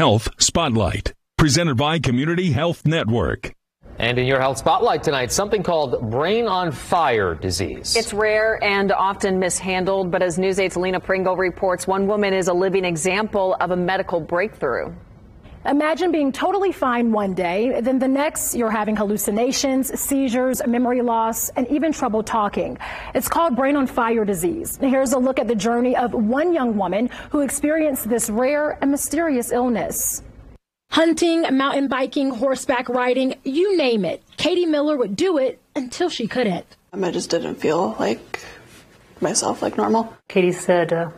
Health Spotlight, presented by Community Health Network. And in your health spotlight tonight, something called brain on fire disease. It's rare and often mishandled, but as News 8's Lena Pringle reports, one woman is a living example of a medical breakthrough. Imagine being totally fine one day, then the next you're having hallucinations, seizures, memory loss, and even trouble talking. It's called brain on fire disease. Here's a look at the journey of one young woman who experienced this rare and mysterious illness. Hunting, mountain biking, horseback riding, you name it. Katie Miller would do it until she couldn't. I just didn't feel like myself like normal. Katie said, uh,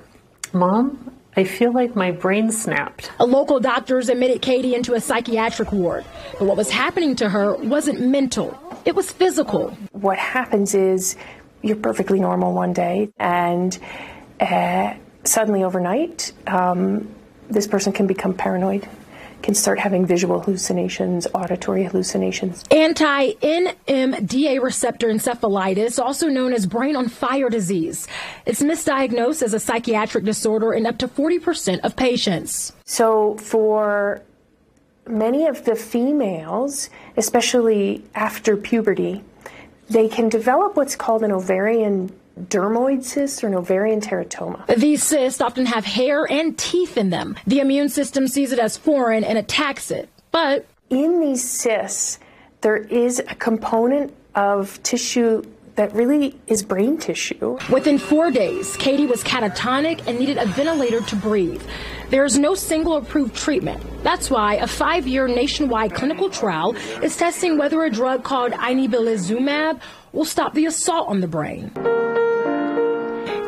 Mom, I feel like my brain snapped. A local doctors admitted Katie into a psychiatric ward. But what was happening to her wasn't mental, it was physical. What happens is you're perfectly normal one day, and uh, suddenly overnight, um, this person can become paranoid can start having visual hallucinations, auditory hallucinations. Anti NMDA receptor encephalitis, also known as brain on fire disease. It's misdiagnosed as a psychiatric disorder in up to 40% of patients. So, for many of the females, especially after puberty, they can develop what's called an ovarian dermoid cysts or an ovarian teratoma. These cysts often have hair and teeth in them. The immune system sees it as foreign and attacks it. But in these cysts, there is a component of tissue that really is brain tissue. Within four days, Katie was catatonic and needed a ventilator to breathe. There is no single approved treatment. That's why a five year nationwide clinical trial is testing whether a drug called inebilizumab will stop the assault on the brain.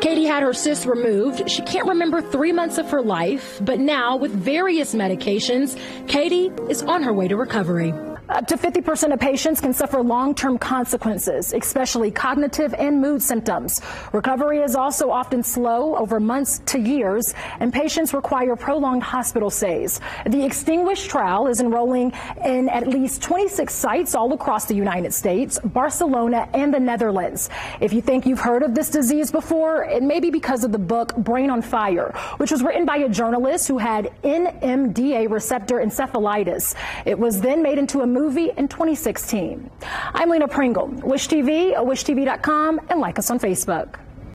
Katie had her cyst removed. She can't remember three months of her life, but now, with various medications, Katie is on her way to recovery. Up to 50% of patients can suffer long-term consequences, especially cognitive and mood symptoms. Recovery is also often slow over months to years, and patients require prolonged hospital stays. The Extinguish trial is enrolling in at least 26 sites all across the United States, Barcelona, and the Netherlands. If you think you've heard of this disease before, it may be because of the book Brain on Fire, which was written by a journalist who had NMDA receptor encephalitis. It was then made into a movie in 2016. I'm Lena Pringle. Wish TV, wishtv.com, and like us on Facebook.